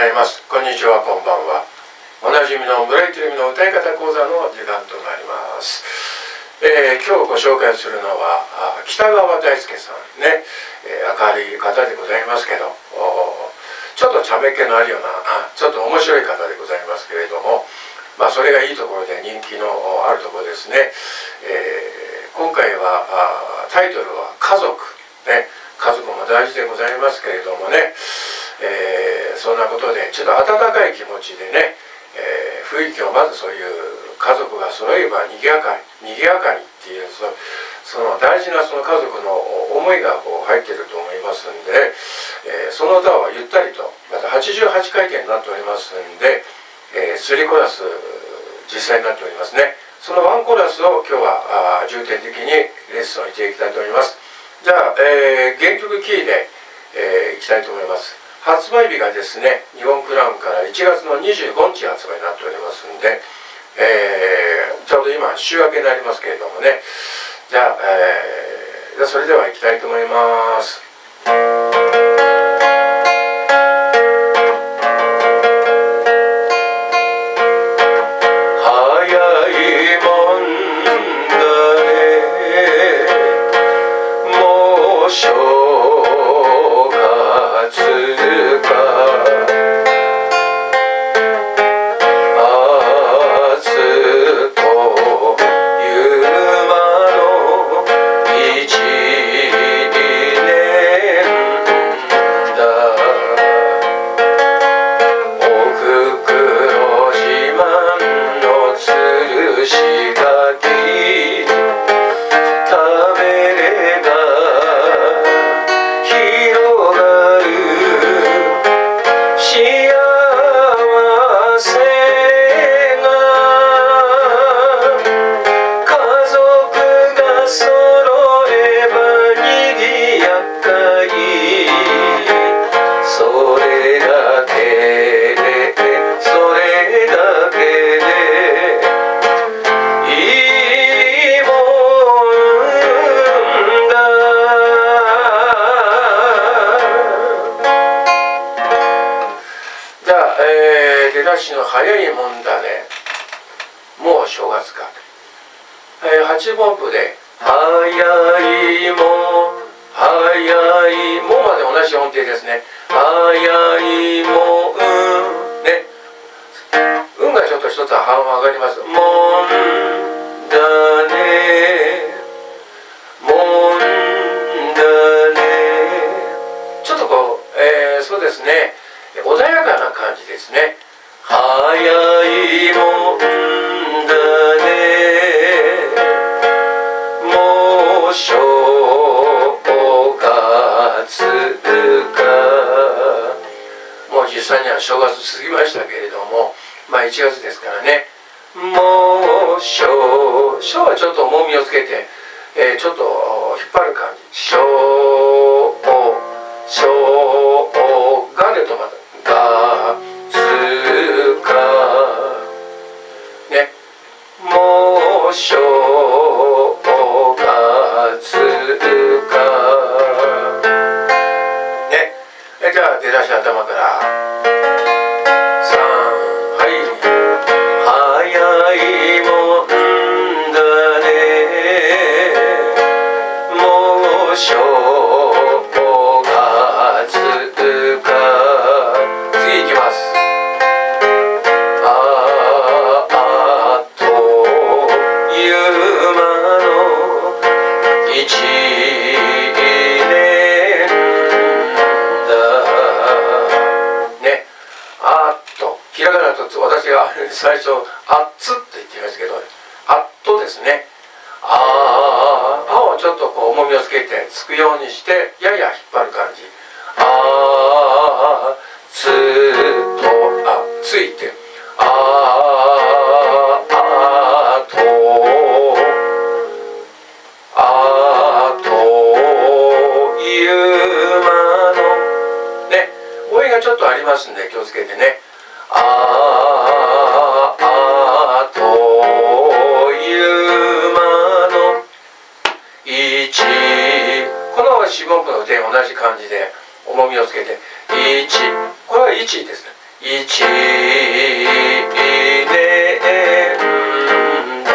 ざいます。こんにちはこんばんは。おなじみの村井テレビの歌い方講座の時間となります、えー、今日ご紹介するのは北川大輔さんね、えー、明るい方でございますけどちょっと茶目っ気のあるようなちょっと面白い方でございますけれどもまあそれがいいところで人気のあるところですね、えー、今回はタイトルは「家族」ね家族も大事でございますけれどもね。えー、そんなことでちょっと温かい気持ちでね、えー、雰囲気をまずそういう家族が揃えば賑やかに賑やかにっていうその大事なその家族の思いがこう入ってると思いますんで、えー、その歌はゆったりとまた88回転になっておりますんで、えー、3コーラス実際になっておりますね。そのワンコーラスを今日は重点的にレッスンをしていきたいと思います。じゃあ、えー、原曲キーで、えー、いきたいと思います。発売日がですね日本クラウンから1月の25日発売になっておりますんで、えー、ちょうど今週明けになりますけれどもねじゃあ、えー、それではいきたいと思います。しの早いもんだね。もう正月か、えー、8分音符で「早いも早いも」まで同じ音程ですね「早いもうん」ね「うん」がちょっと一つは半分上がります「もんだね」「もんだね」ちょっとこう、えー、そうですね。穏やかな感じですね。正月か。もう実際には正月過ぎましたけれどもまあ1月ですからね。もう正正はちょっと重みをつけて、えー、ちょっと引っ張る感じ。正正がで止まった正月か。ね。じゃあ出だし頭最初「あっつ」って言ってますけど「あっと」ですね「あ」あをちょっとこう重みをつけてつくようにしてやや引っ張る感じ「あ」つとあついて「あ」あとあというまのね声がちょっとありますんで気をつけてね分の点同じ感じで重みをつけて1これは1ですね。1でんだ。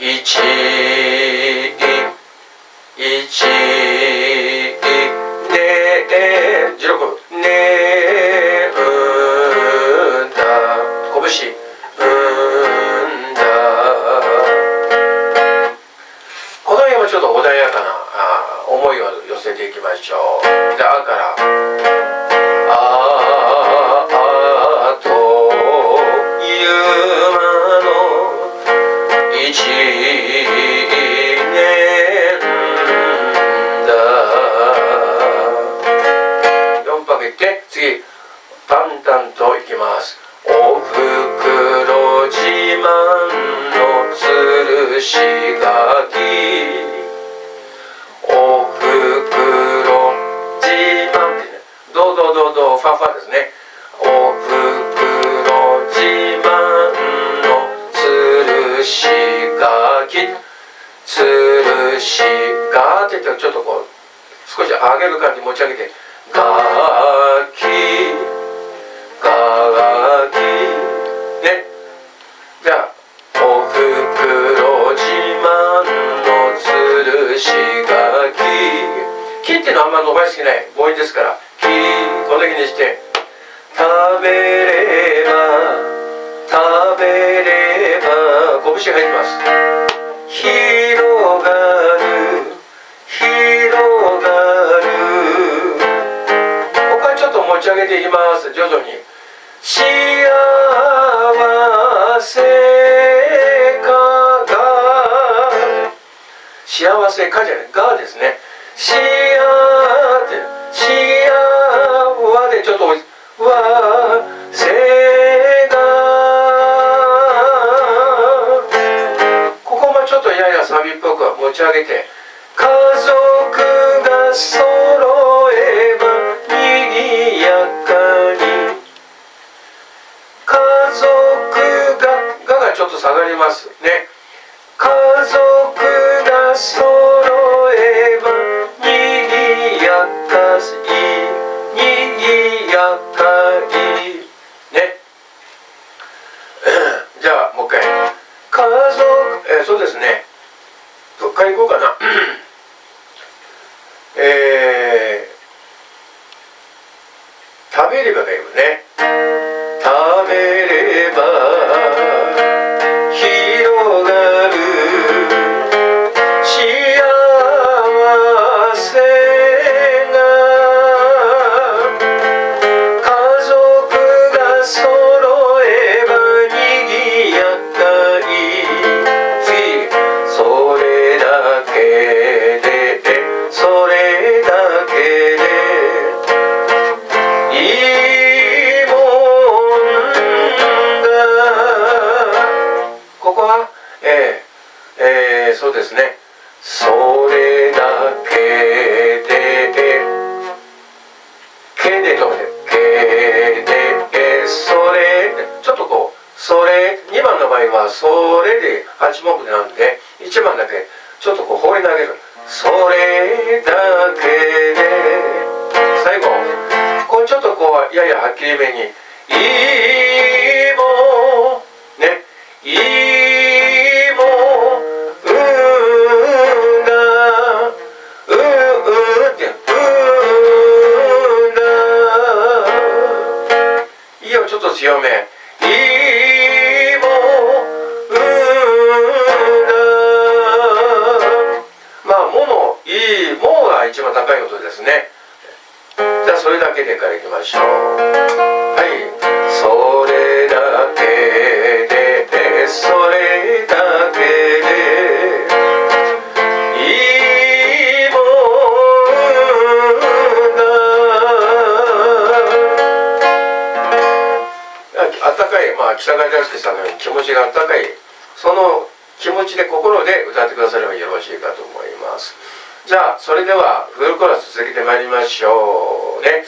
1ていきましょう。だ「」から「ああという間の一う少し上げる感じ持ち上げてがきがきね。じゃあおふくろ自慢のつるしがき木っていうのはあんま伸ばしすぎない母音ですから。木この時にして食べれば食べれば拳が入ってます。広がいきます。徐々に。幸せかが。幸せかじゃない。がですね。幸って幸わでちょっとわせが。ここもちょっとややサビっぽく持ち上げて。家族が揃えがががちょっと下がりますね。家族が揃えば賑やかい賑やかいね。じゃあもう一回。家族えーそうですね。どっから行こうかな。えー、食べればねですね。それだけで。けでとめてけでそれ。ちょっとこうそれ。2番の場合はそれで8目なんで1番だけちょっとこう放り投げる。それだけで。最後。こうちょっとこうややはっきりめに「いいが一番高い音ですね。じゃあそれだけでからいきましょう。はい。それだけでそれだけでいいもんだあったかいまあ北川大輔さんのように気持ちがあったかいその気持ちで心で歌ってくださればよろしいかと思います。じゃあそれではフルコラス続けてまいりましょうね。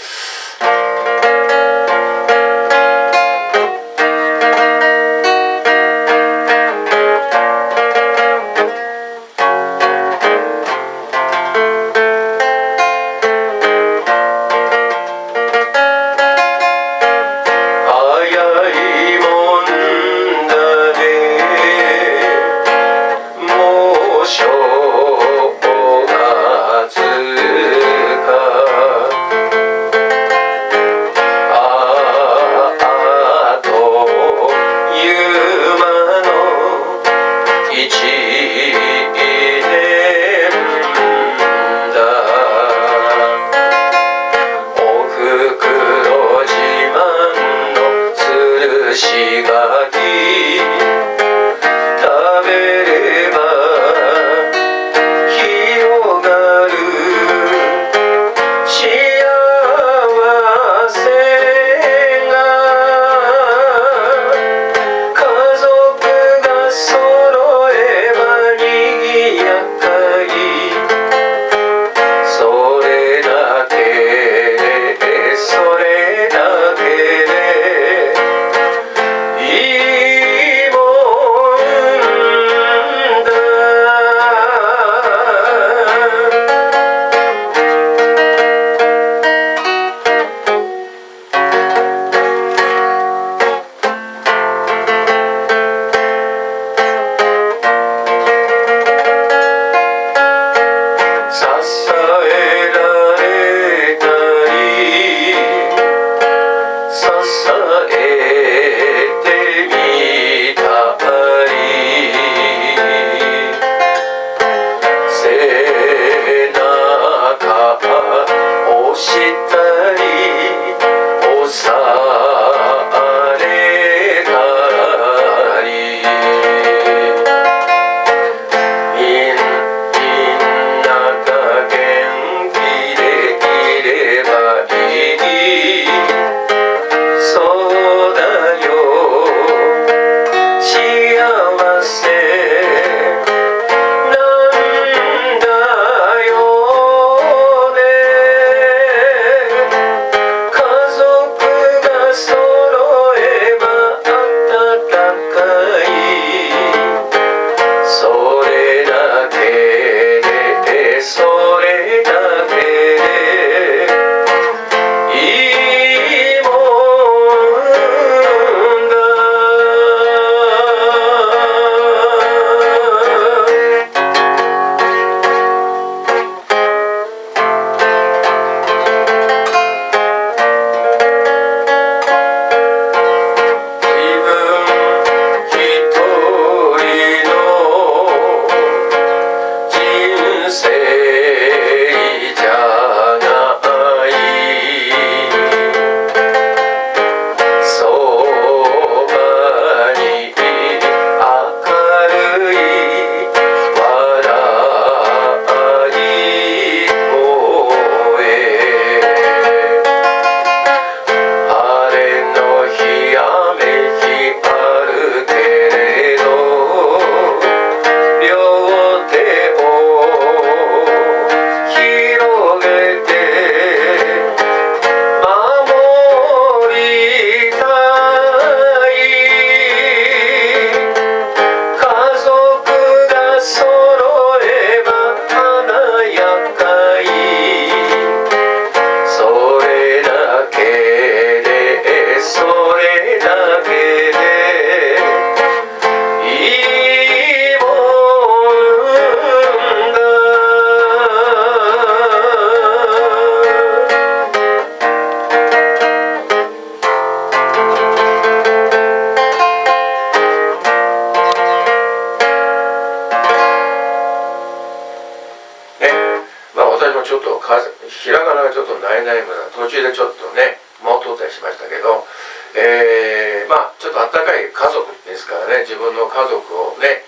ね自分の家族をね、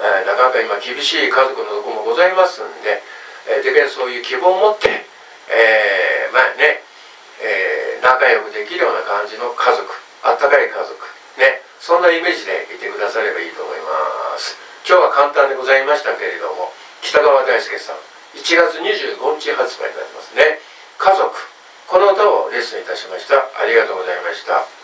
えー、なかなか今厳しい家族のとこもございますんで、えー、でそういう希望を持って、えー、まあね、えー、仲良くできるような感じの家族あったかい家族ねそんなイメージでいてくださればいいと思います。今日は簡単でございましたけれども北川大輔さん1月25日発売になりますね。家族この歌をレッスンいたしました。ありがとうございました。